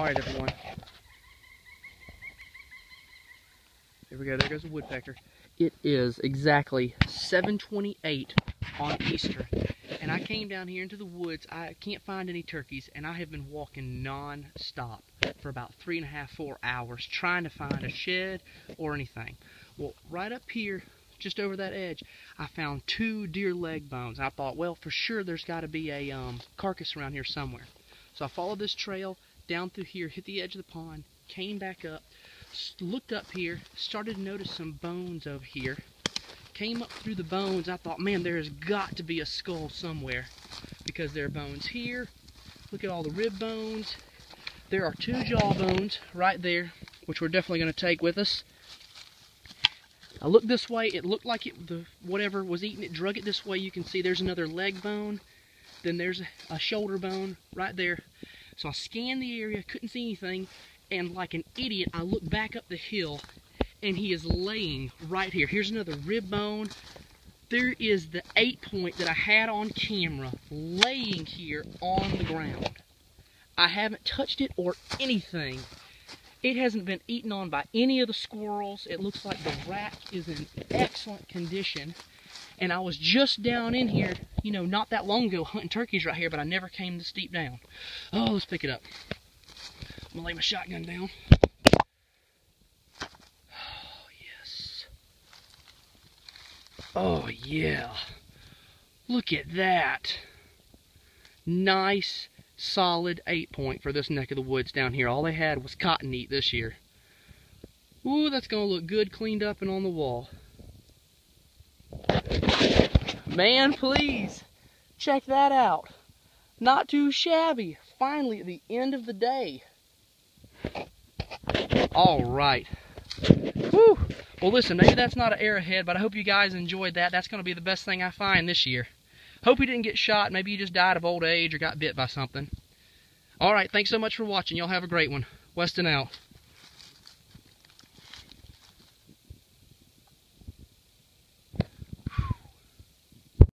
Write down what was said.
All right, everyone. There we go. There goes a woodpecker. It is exactly 7:28 on Easter, and I came down here into the woods. I can't find any turkeys, and I have been walking non-stop for about three and a half, four hours trying to find a shed or anything. Well, right up here, just over that edge, I found two deer leg bones. I thought, well, for sure there's got to be a um, carcass around here somewhere. So I followed this trail down through here, hit the edge of the pond, came back up, looked up here, started to notice some bones over here. Came up through the bones, I thought, man, there has got to be a skull somewhere because there are bones here. Look at all the rib bones. There are two jaw bones right there, which we're definitely going to take with us. I looked this way, it looked like it, the whatever was eating it drug it this way. You can see there's another leg bone. Then there's a, shoulder bone right there. So I scanned the area, couldn't see anything, and like an idiot, I looked back up the hill, and he is laying right here. Here's another rib bone. There is the eight point that I had on camera laying here on the ground. I haven't touched it or anything. It hasn't been eaten on by any of the squirrels. It looks like the rack is in excellent condition. And I was just down in here, you know, not that long ago hunting turkeys right here, but I never came this deep down. Oh, let's pick it up. I'm gonna lay my shotgun down. Oh, yes. Oh, yeah. Look at that. Nice solid eight point for this neck of the woods down here. All they had was cotton eat this year. Ooh, that's gonna look good cleaned up and on the wall. Man, please, check that out. Not too shabby. Finally, at the end of the day. All right. Whew. Well, listen, maybe that's not an arrowhead, but I hope you guys enjoyed that. That's going to be the best thing I find this year. Hope you didn't get shot. Maybe you just died of old age or got bit by something. All right, thanks so much for watching. Y'all have a great one. Weston out.